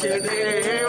Jesus name.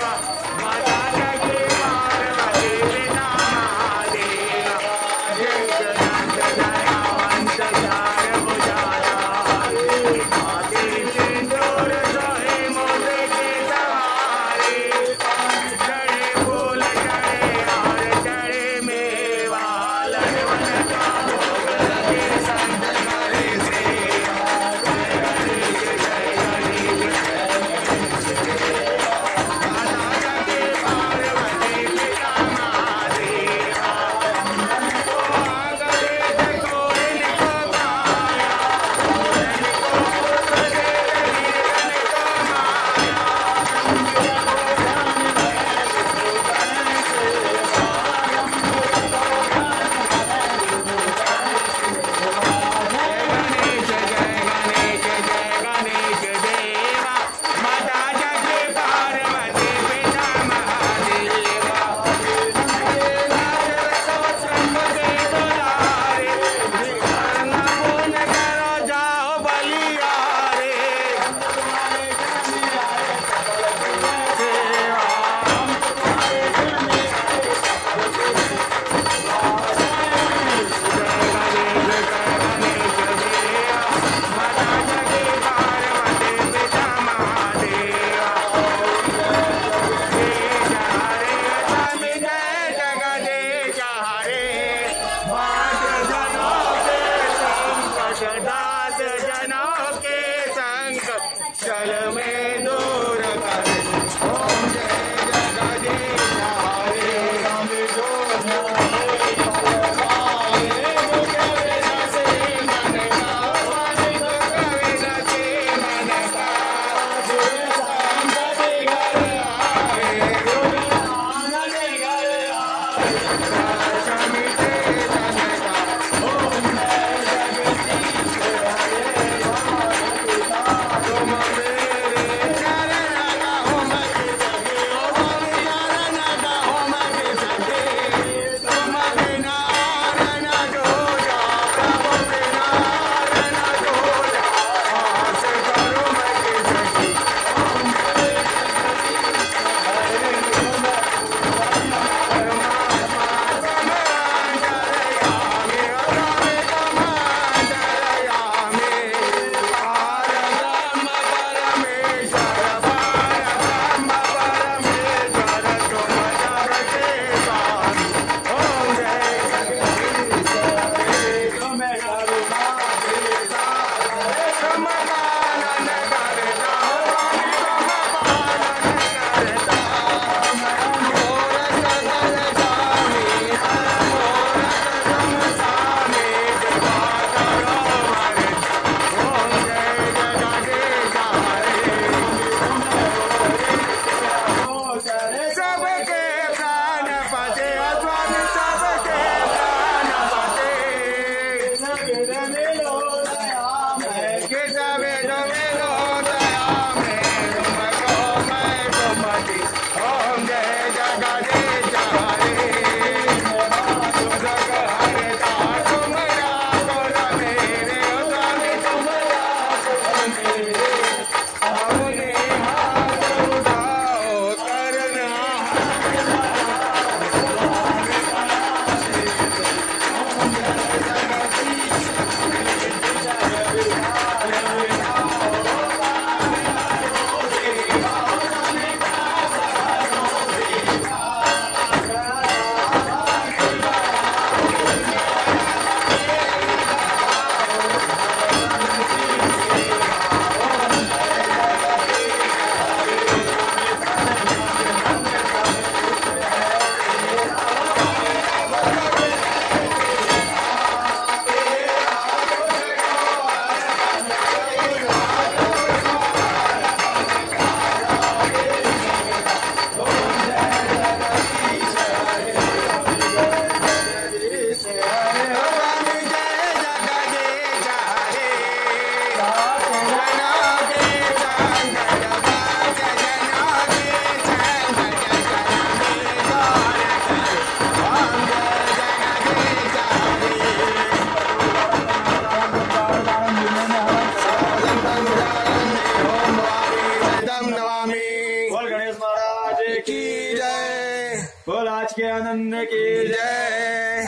की जय बोल आज के आनंद की जय